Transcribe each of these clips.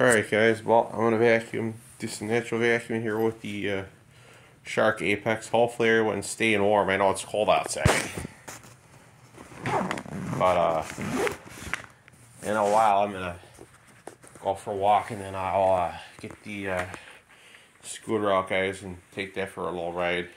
Alright guys, well I'm gonna vacuum just a natural vacuum here with the uh, Shark Apex. Hopefully everyone's staying warm. I know it's cold outside. But uh in a while I'm gonna go for a walk and then I'll uh, get the uh, scooter out guys and take that for a little ride.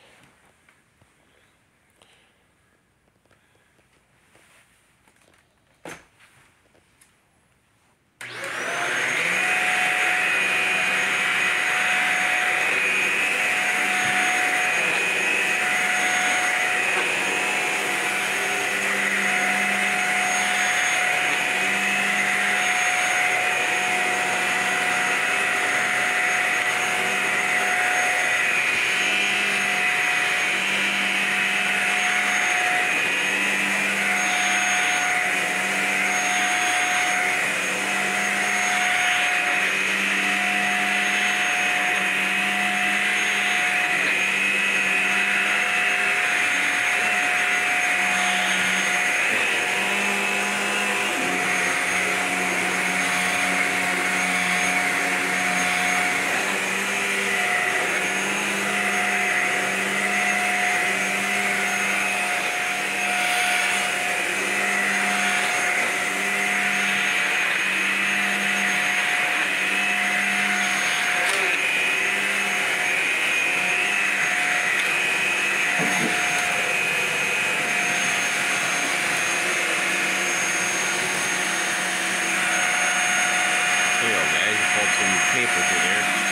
There you go, guys. Pulled some paper through there.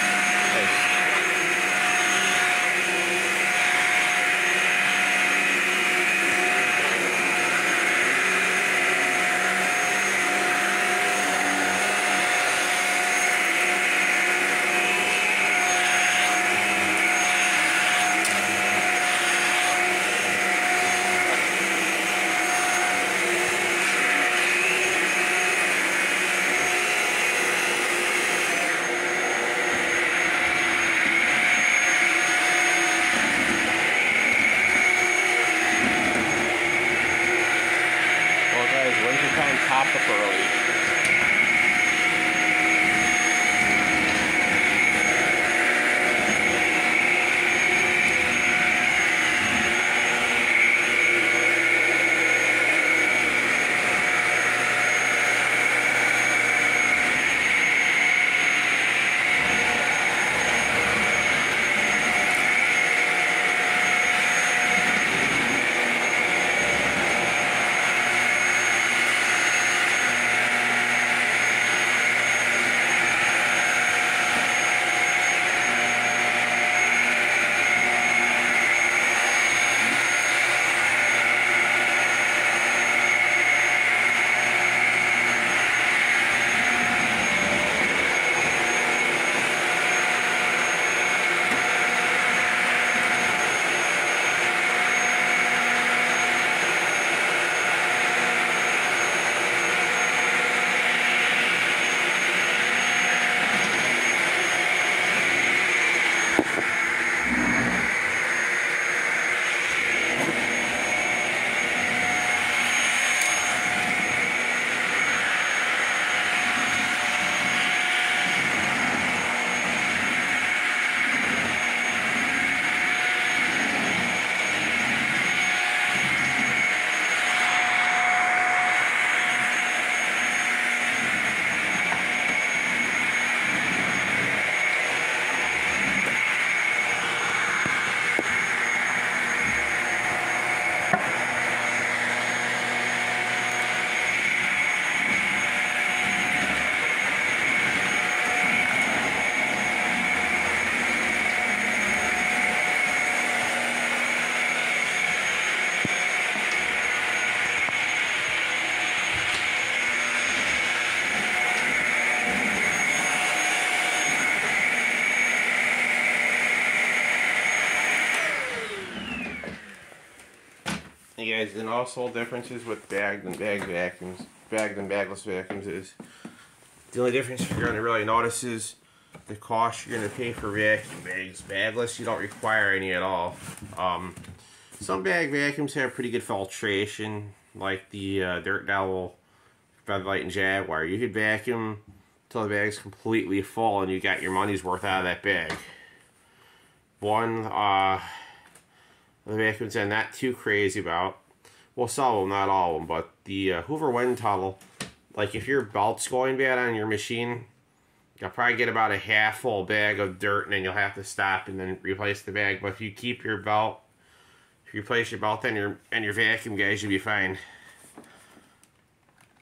Guys, and also differences with bagged and bagged vacuums, bagged and bagless vacuums is the only difference you're going to really notice is the cost you're going to pay for vacuum bags. Bagless, you don't require any at all. Um, some bag vacuums have pretty good filtration, like the uh, Dirt Devil, Featherlite, and Jaguar. You could vacuum till the bag's completely full and you got your money's worth out of that bag. One, uh, the vacuums I'm not too crazy about. Well, some not all of them, but the uh, Hoover Wind Tunnel, like if your belt's going bad on your machine, you'll probably get about a half full bag of dirt and then you'll have to stop and then replace the bag. But if you keep your belt, if you replace your belt and your, and your vacuum guys, you'll be fine.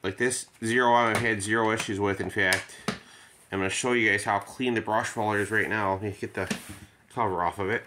Like this Zero I've had zero issues with, in fact. I'm going to show you guys how clean the brush roller is right now. Let me get the cover off of it.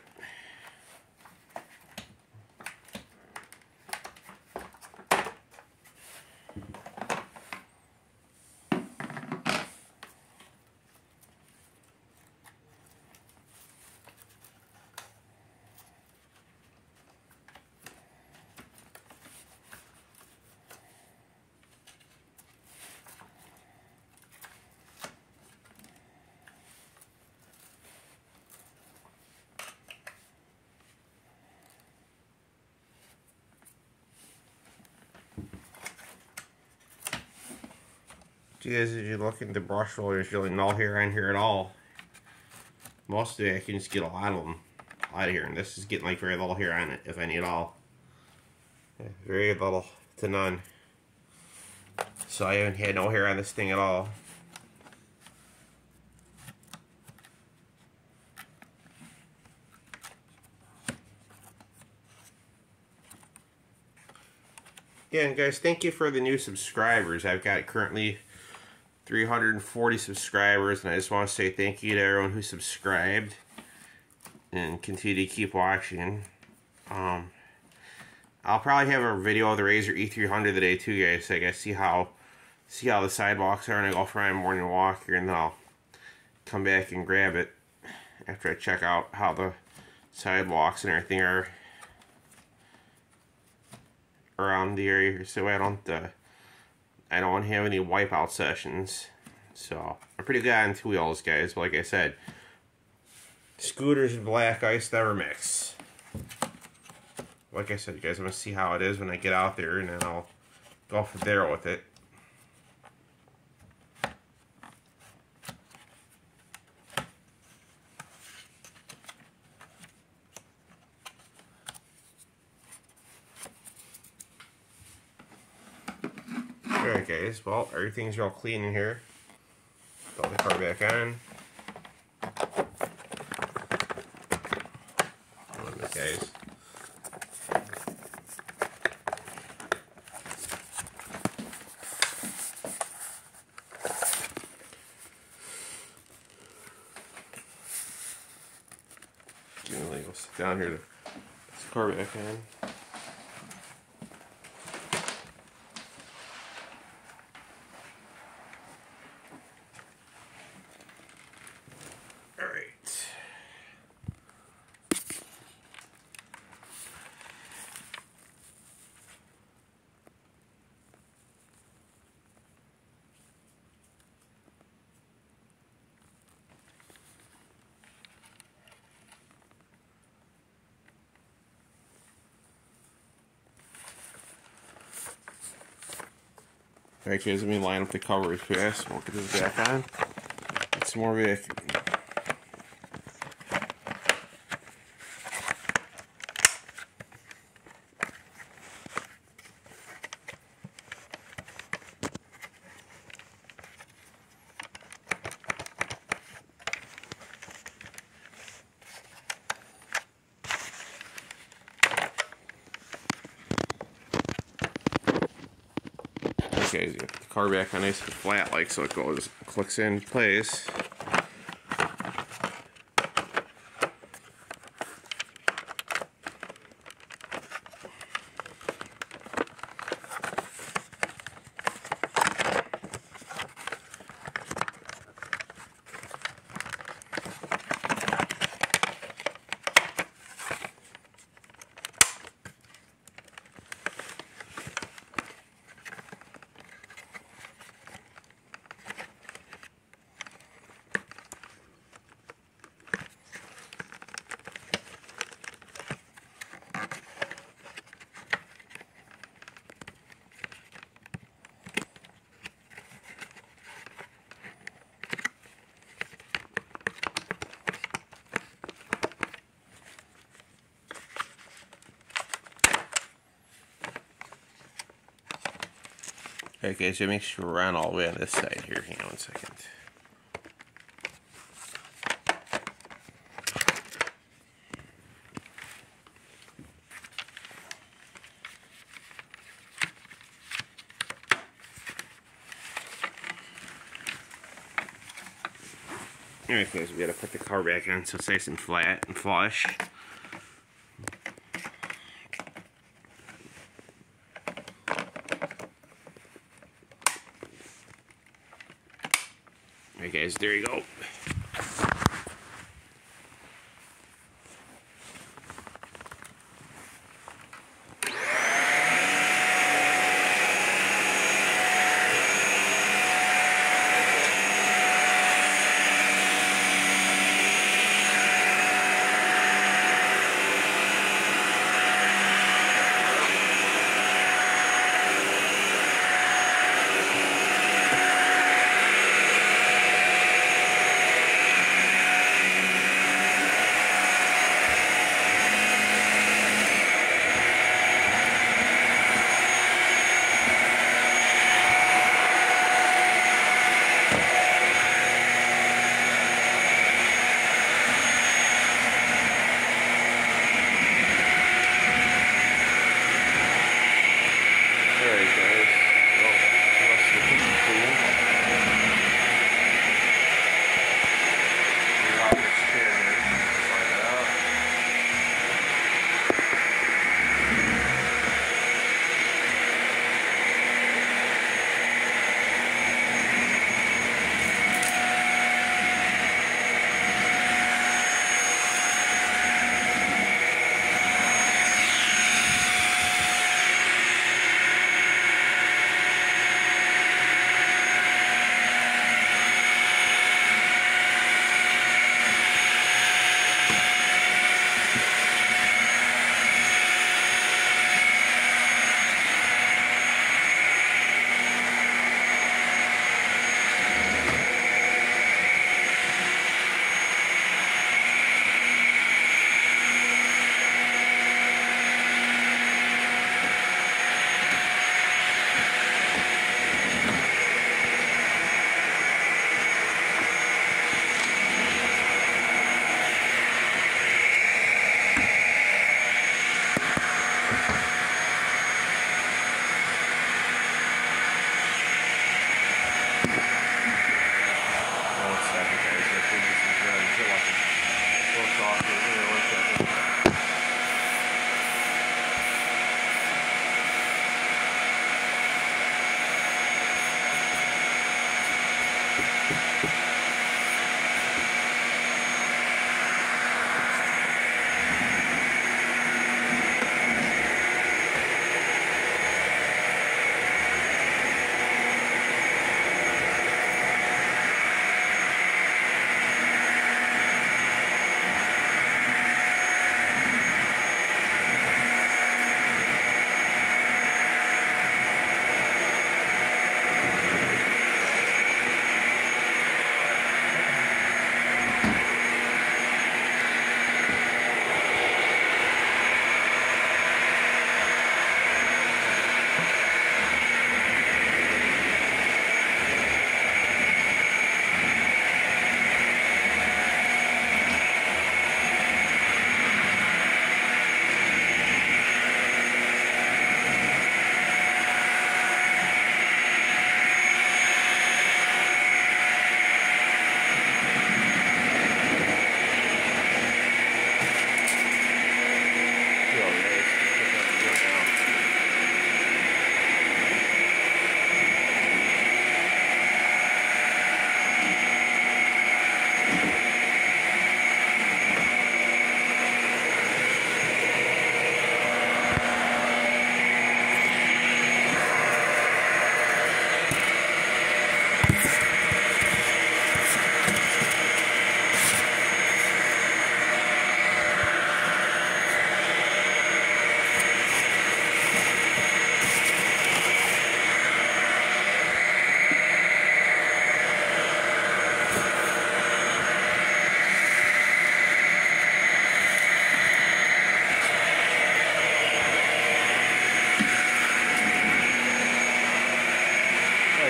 You guys, as you look at the brush roller, there's really no hair on here at all. Most of it, I can just get a lot of them out of here, and this is getting like very little hair on it, if any at all. Yeah, very little to none. So I haven't had no hair on this thing at all. Yeah, and guys, thank you for the new subscribers. I've got currently 340 subscribers, and I just want to say thank you to everyone who subscribed and continue to keep watching. Um, I'll probably have a video of the Razor E300 today too, guys. So I guess see how see how the sidewalks are, and I go for my morning walk here, and then I'll come back and grab it after I check out how the sidewalks and everything are around the area, so I don't. Uh, I don't have any wipeout sessions. So, I'm pretty good on two wheels, guys. But like I said, scooters and black ice never mix. Like I said, you guys, I'm going to see how it is when I get out there, and then I'll go from there with it. Alright guys, well everything's all clean in here. Put the car back on. Look guys. Go sit down here to put the car back on. Alright guys, let me line up the covers fast. We'll get this back on. Get some more vacuum. Okay, back on nice and flat like so it goes clicks in place. Okay, so make sure we're on all the way on this side here. Hang on one second. Guys, we gotta put the car back on so it's nice and flat and flush. Alright guys, there you go.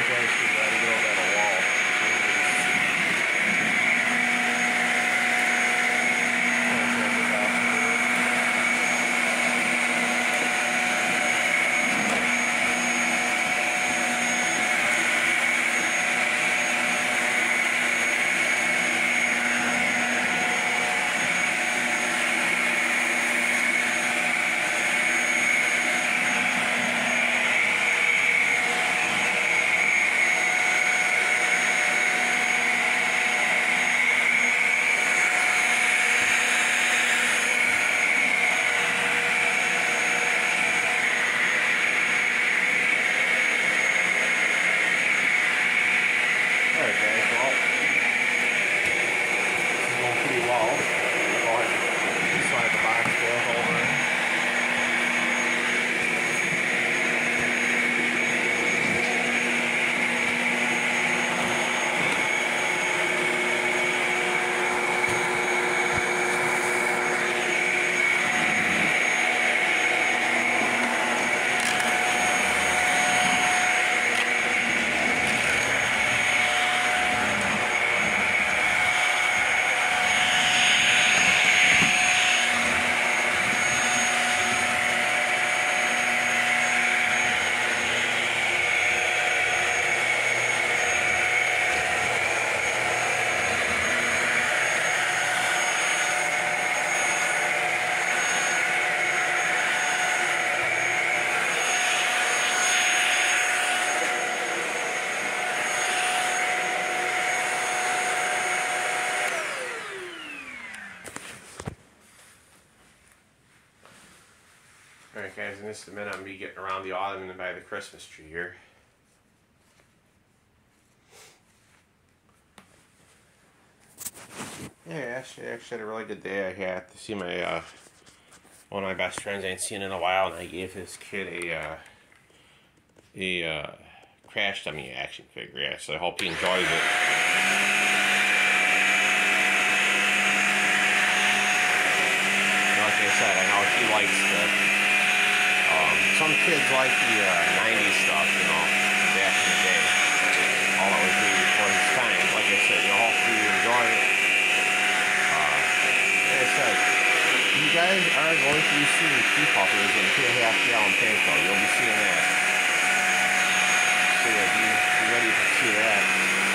guys for that. A minute I'm be getting around the ottoman and by the Christmas tree here. Yeah, actually, actually had a really good day. I had to see my uh, one of my best friends I ain't seen in a while, and I gave this kid a uh, a uh, crash dummy action figure. Yeah, so I hope he enjoys it. like I said, I know he likes the. Some kids like the uh, 90s stuff, you know, back in the day. All that was really before his time. Like I said, you know, hopefully you enjoy it. Uh, like I said, you guys are going to be seeing pea puffers in two and a half gallon tank though. You'll be seeing that. So yeah, be ready to see that.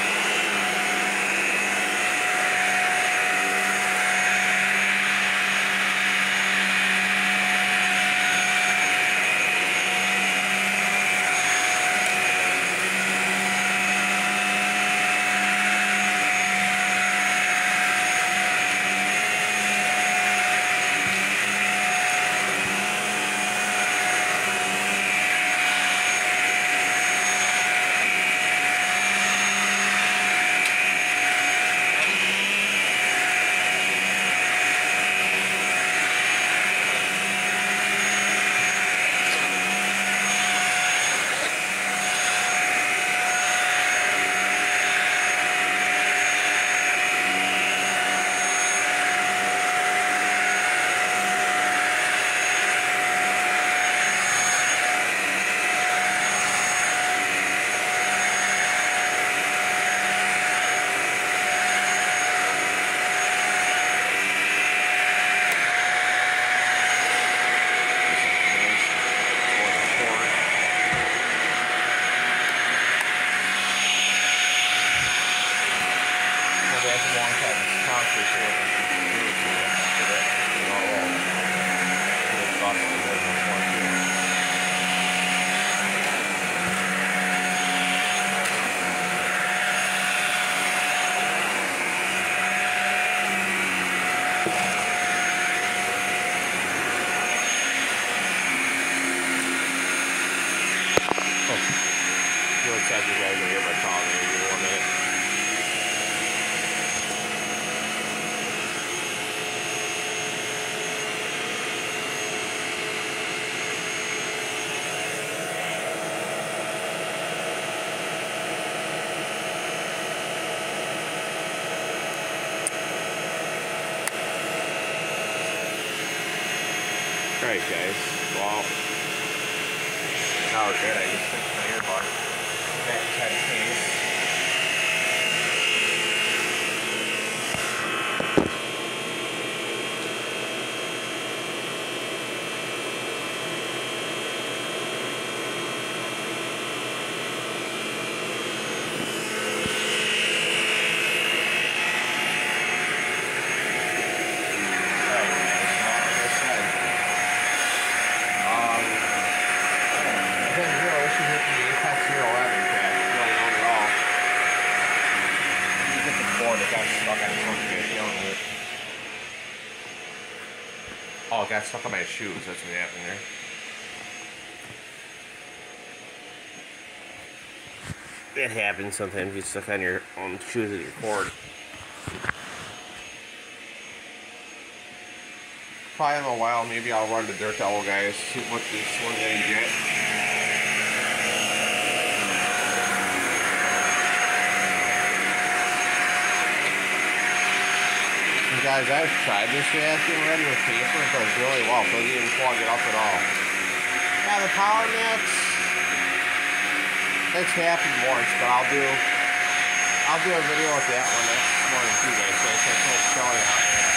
Got stuck on my shoes. That's what happened there. It happens sometimes. You get stuck on your own shoes with your cord. Probably in a while, maybe I'll run the Dirt Devil guys, see what this one they get. Guys, I've tried this vacuum already with paper. It does really well. It doesn't even plug it up at all. Yeah, the Power Max, it's happened once, but I'll do I'll do a video with that one next morning too, guys. So I can't show you out there.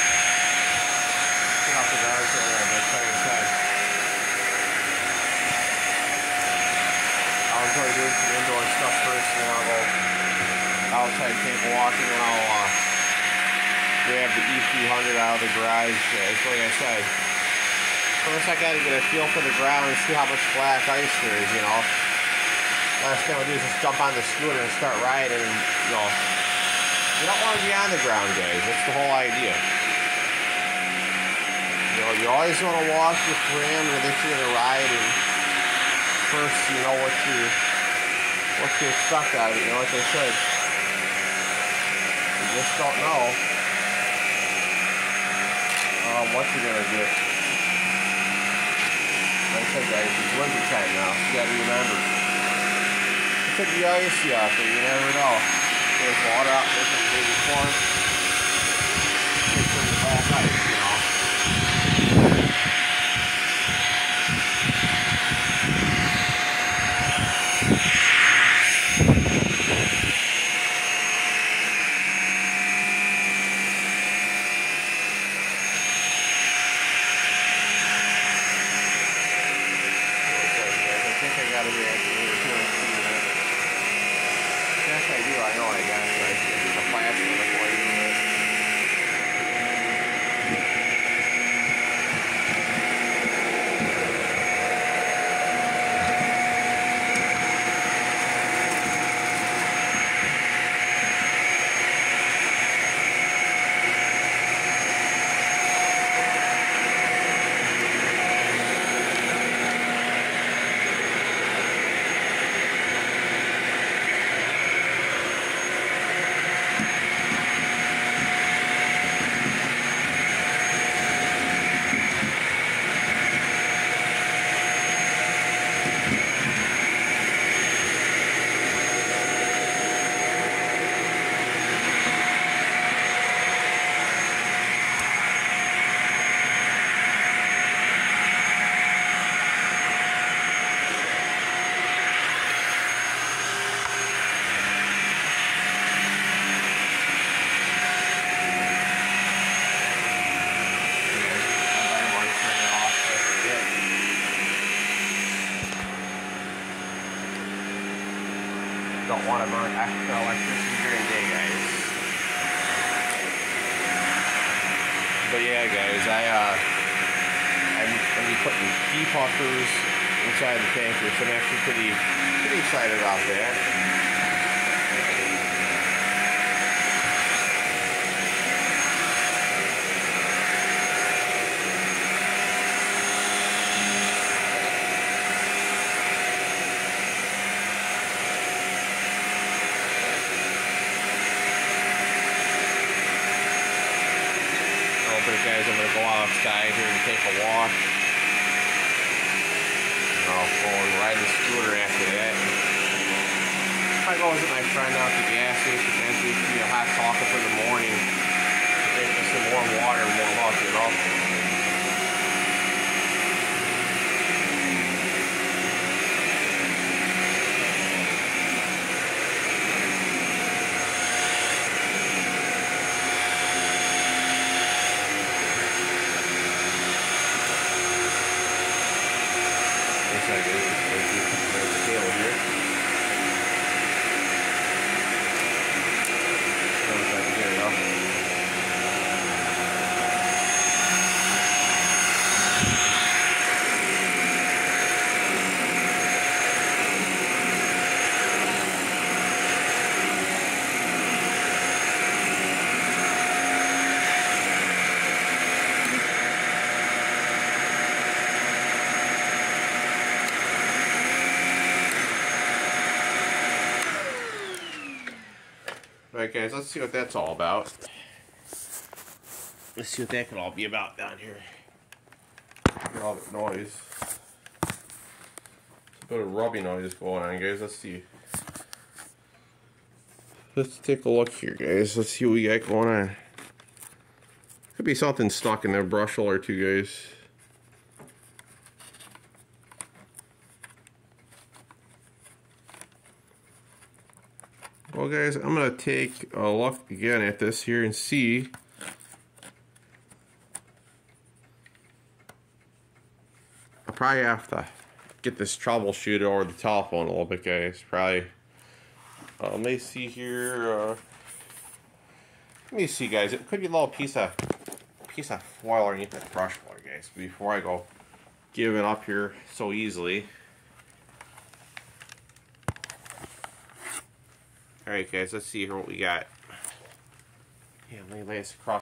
Get off the guards a little bit, like I said. I'll try to do some indoor stuff first, and then I'll go outside, take a walk, and I'll uh, grab the E300 out of the garage. It's like I said, first I gotta get a feel for the ground and see how much black ice there is, you know. Last thing I'll do is just jump on the scooter and start riding and, you know, you don't want to be on the ground, guys. That's the whole idea. You know, you always want to wash your parameter that you're gonna ride and first you know what you what you expect out of it, you know, like I said. You just don't know um, what you're gonna get. Like I said guys, it's winter time now, you gotta remember. It could be icy out there, you never know. There's water out there from the day. It's from the last night, you know. I think I got it here. Yes, I know I got it. It's a plastic before you do it. Don't want to burn extra electricity during the day, guys. But yeah, guys, I uh, I'm gonna be putting pea puffers inside the tanker, so I'm actually pretty pretty excited about that. Well, but guys, I'm gonna go outside here and take a walk. I'll go and ride the scooter after that. I go visit my friend out at the gas station and actually be a hot chocolate for the morning. Drink me some warm water and warm up, you know. Looks like it is. There's the- the scale here. Looks like- There you go. Alright guys, let's see what that's all about. Let's see what that could all be about down here. Look all the noise. a bit of rubbing noise going on, guys. Let's see. Let's take a look here, guys. Let's see what we got going on. Could be something stuck in that brush hole or two, guys. Well, guys, I'm going to take a look again at this here and see. I'll probably have to get this troubleshooted over the telephone a little bit, guys. Probably. Uh, let me see here. Uh, let me see, guys. It could be a little piece of piece of foil underneath that brush board, guys. Before I go give it up here so easily. Alright guys, let's see here what we got. Yeah, let me lay this across